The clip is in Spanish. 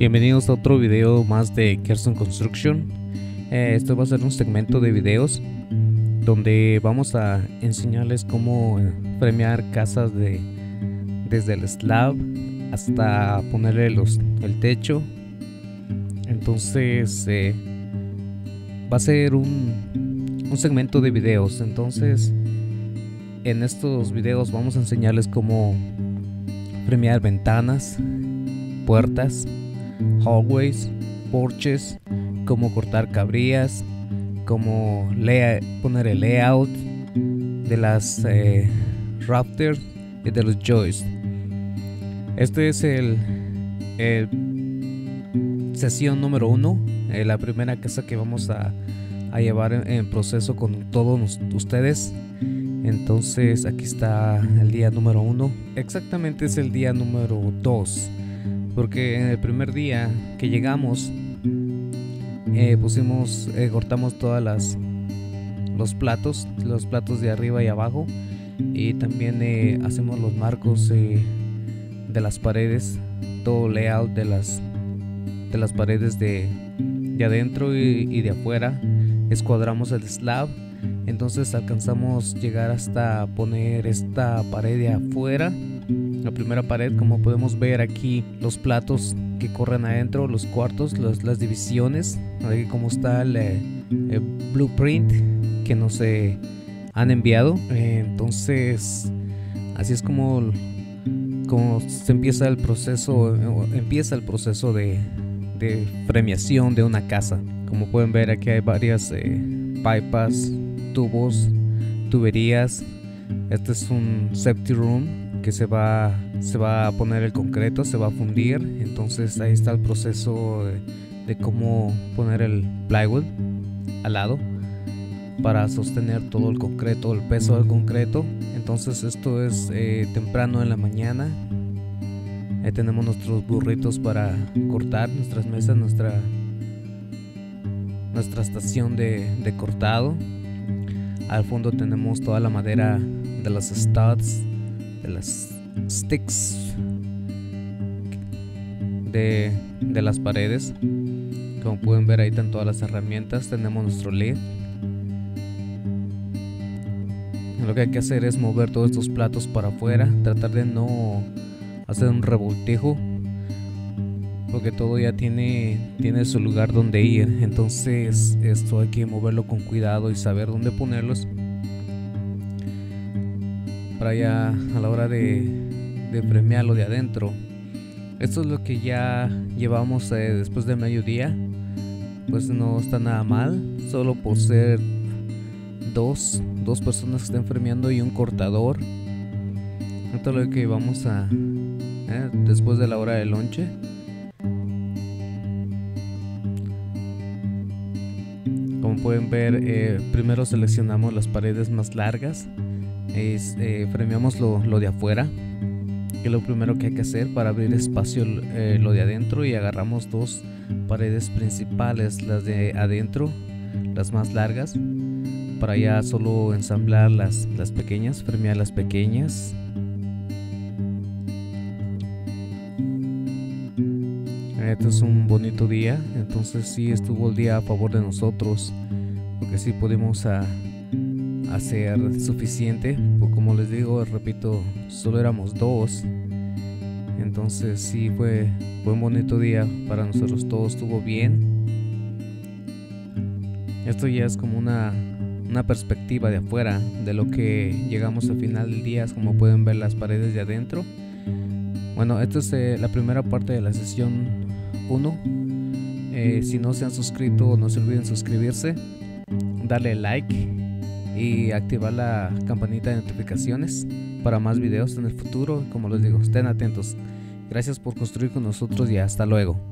Bienvenidos a otro video más de Kerson Construction. Eh, esto va a ser un segmento de videos donde vamos a enseñarles cómo premiar casas de desde el slab hasta ponerle los, el techo. Entonces eh, va a ser un, un segmento de videos. Entonces en estos videos vamos a enseñarles cómo premiar ventanas, puertas, hallways, porches, cómo cortar cabrías, cómo poner el layout de las eh, rafters y de los joists. Este es el, sesión número uno, eh, la primera casa que vamos a, llevar en, proceso con todos ustedes. Entonces aquí está el día número uno. Exactamente es el día número dos porque en el primer día que llegamos eh, pusimos eh, cortamos todas las los platos los platos de arriba y abajo. Y también eh, hacemos los marcos de las paredes todo layout de las de las paredes de, de adentro y, y de afuera. Escuadramos el slab. Entonces alcanzamos llegar hasta poner esta pared de afuera la primera pared como podemos ver aquí los platos que corren adentro los cuartos las divisiones. Ahí como está el, eh, blueprint que nos eh, han enviado entonces así es como como se empieza el proceso empieza el proceso de, de premiación de una casa. Como pueden ver aquí hay varias eh, pipas tubos tuberías. Este es un safety room que se va, se va a poner el concreto, se va a fundir. Entonces ahí está el proceso de, cómo poner el plywood al lado para sostener todo el concreto, el peso del concreto. Entonces esto es eh, temprano en la mañana. Ahí tenemos nuestros burritos para cortar, nuestras mesas, nuestra, nuestra estación de, de cortado. Al fondo tenemos toda la madera de las studs de las sticks de, de las paredes. Como pueden ver ahí están todas las herramientas. Tenemos nuestro lid. Lo que hay que hacer es mover todos estos platos para afuera. Tratar de no hacer un revoltijo. Porque todo ya tiene, tiene su lugar donde ir. Entonces esto hay que moverlo con cuidado y saber dónde ponerlos para ya a la hora de, de premiarlo de adentro. Esto es lo que ya llevamos eh, después de mediodía. Pues no está nada mal. Solo por ser dos, dos personas que están premiando y un cortador. Esto es lo que vamos a eh, después de la hora de lonche. Como pueden ver, eh, primero seleccionamos las paredes más largas es, eh, premiamos lo, de afuera, que es lo primero que hay que hacer para abrir espacio eh, lo de adentro y agarramos dos paredes principales, las de adentro, las más largas, para ya solo ensamblar las, las pequeñas, premiar las pequeñas. Este es un bonito día, entonces sí estuvo el día a favor de nosotros, porque sí pudimos a hacer suficiente. Pues como les digo, repito, solo éramos dos. Entonces sí fue, fue un bonito día para nosotros, todo estuvo bien. Esto ya es como una, una perspectiva de afuera de lo que llegamos al final del día, como pueden ver las paredes de adentro. Bueno, esta es eh, la primera parte de la sesión 1. Eh, si no se han suscrito, no se olviden suscribirse, darle like y activar la campanita de notificaciones para más videos en el futuro. Como les digo, estén atentos. Gracias por construir con nosotros y hasta luego.